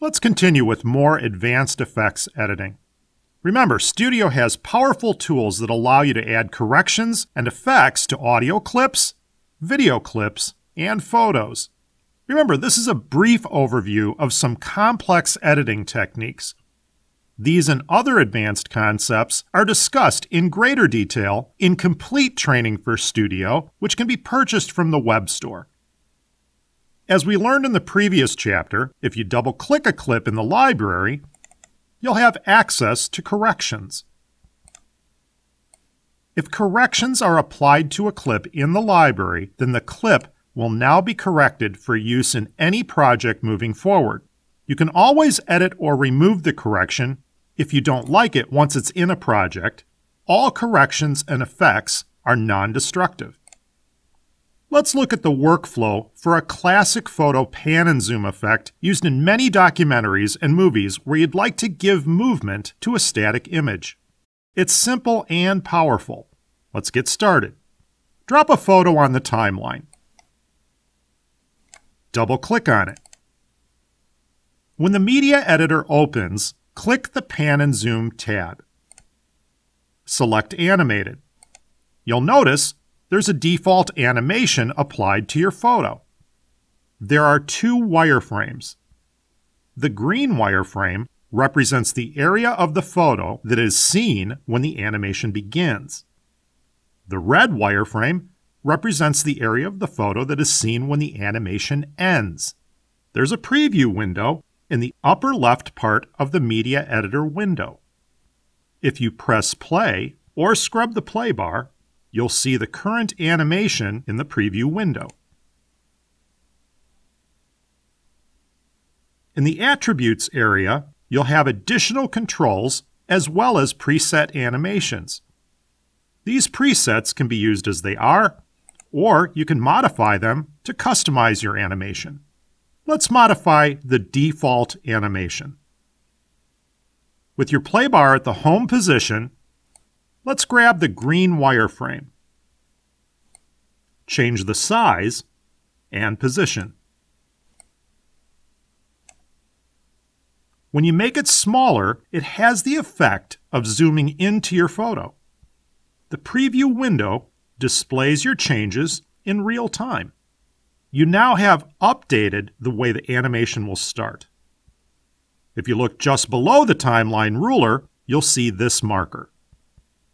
Let's continue with more advanced effects editing. Remember, Studio has powerful tools that allow you to add corrections and effects to audio clips, video clips, and photos. Remember, this is a brief overview of some complex editing techniques. These and other advanced concepts are discussed in greater detail in Complete Training for Studio, which can be purchased from the web store. As we learned in the previous chapter, if you double click a clip in the library, you'll have access to corrections. If corrections are applied to a clip in the library, then the clip will now be corrected for use in any project moving forward. You can always edit or remove the correction if you don't like it once it's in a project. All corrections and effects are non-destructive. Let's look at the workflow for a classic photo pan and zoom effect used in many documentaries and movies where you'd like to give movement to a static image. It's simple and powerful. Let's get started. Drop a photo on the timeline. Double click on it. When the media editor opens, click the Pan and Zoom tab. Select Animated. You'll notice there's a default animation applied to your photo. There are two wireframes. The green wireframe represents the area of the photo that is seen when the animation begins. The red wireframe represents the area of the photo that is seen when the animation ends. There's a preview window in the upper left part of the media editor window. If you press play or scrub the play bar, you'll see the current animation in the preview window. In the Attributes area, you'll have additional controls as well as preset animations. These presets can be used as they are, or you can modify them to customize your animation. Let's modify the default animation. With your play bar at the home position, Let's grab the green wireframe. Change the size and position. When you make it smaller, it has the effect of zooming into your photo. The preview window displays your changes in real time. You now have updated the way the animation will start. If you look just below the timeline ruler, you'll see this marker.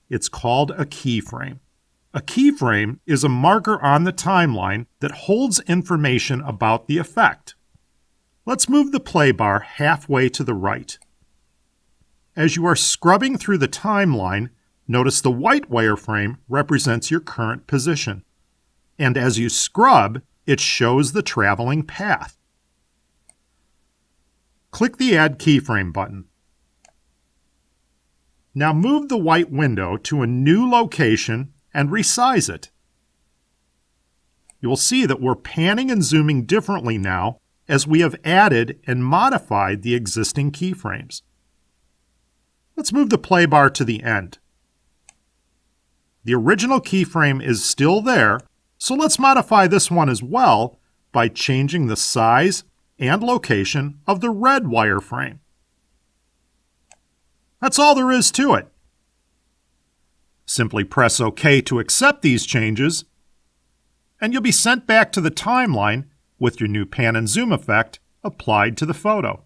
It's called a keyframe. A keyframe is a marker on the timeline that holds information about the effect. Let's move the play bar halfway to the right. As you are scrubbing through the timeline, notice the white wireframe represents your current position. And as you scrub, it shows the traveling path. Click the Add Keyframe button. Now move the white window to a new location and resize it. You will see that we're panning and zooming differently now as we have added and modified the existing keyframes. Let's move the play bar to the end. The original keyframe is still there, so let's modify this one as well by changing the size and location of the red wireframe. That's all there is to it. Simply press OK to accept these changes, and you'll be sent back to the timeline with your new pan and zoom effect applied to the photo.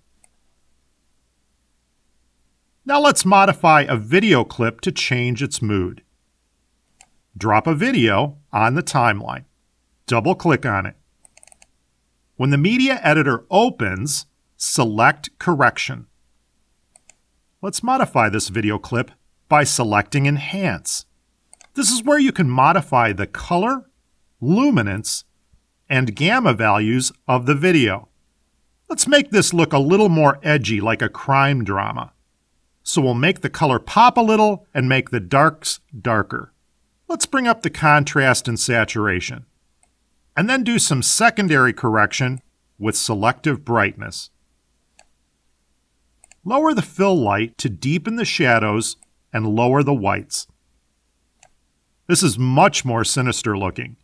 Now let's modify a video clip to change its mood. Drop a video on the timeline. Double click on it. When the media editor opens, select Correction. Let's modify this video clip by selecting Enhance. This is where you can modify the color, luminance, and gamma values of the video. Let's make this look a little more edgy like a crime drama. So we'll make the color pop a little and make the darks darker. Let's bring up the contrast and saturation. And then do some secondary correction with selective brightness. Lower the fill light to deepen the shadows and lower the whites. This is much more sinister looking.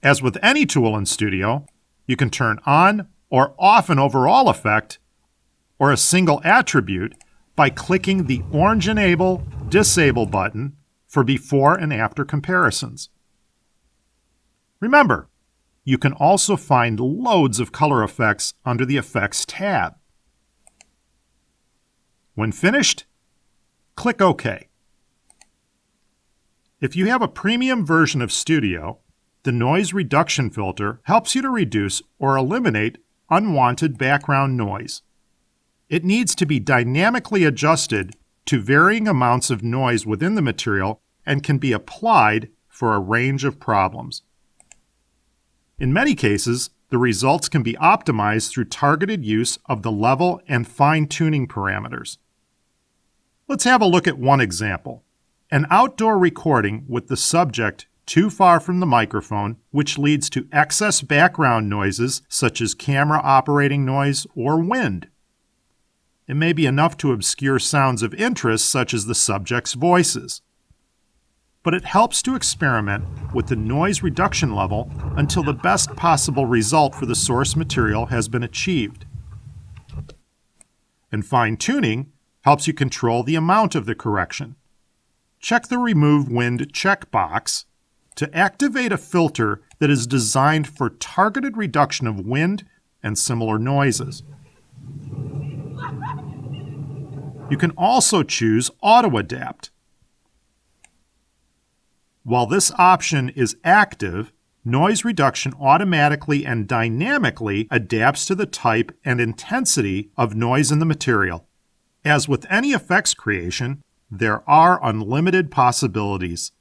As with any tool in Studio, you can turn on or off an overall effect or a single attribute by clicking the orange Enable Disable button for before and after comparisons. Remember, you can also find loads of color effects under the Effects tab. When finished, click OK. If you have a premium version of Studio, the noise reduction filter helps you to reduce or eliminate unwanted background noise. It needs to be dynamically adjusted to varying amounts of noise within the material and can be applied for a range of problems. In many cases, the results can be optimized through targeted use of the level and fine-tuning parameters. Let's have a look at one example. An outdoor recording with the subject too far from the microphone, which leads to excess background noises such as camera operating noise or wind. It may be enough to obscure sounds of interest such as the subject's voices. But it helps to experiment with the noise reduction level until the best possible result for the source material has been achieved. And fine tuning helps you control the amount of the correction. Check the Remove Wind checkbox to activate a filter that is designed for targeted reduction of wind and similar noises. You can also choose Auto Adapt. While this option is active, noise reduction automatically and dynamically adapts to the type and intensity of noise in the material. As with any effects creation, there are unlimited possibilities.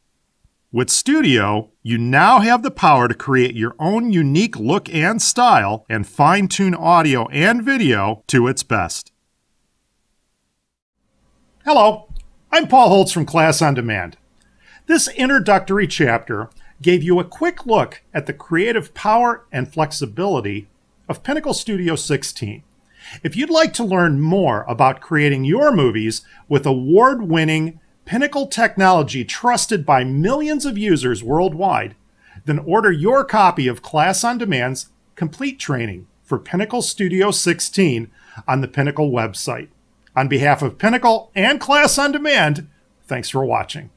With Studio, you now have the power to create your own unique look and style and fine tune audio and video to its best. Hello, I'm Paul Holtz from Class on Demand. This introductory chapter gave you a quick look at the creative power and flexibility of Pinnacle Studio 16. If you'd like to learn more about creating your movies with award winning pinnacle technology trusted by millions of users worldwide, then order your copy of Class on Demand's complete training for Pinnacle Studio 16 on the Pinnacle website. On behalf of Pinnacle and Class on Demand, thanks for watching.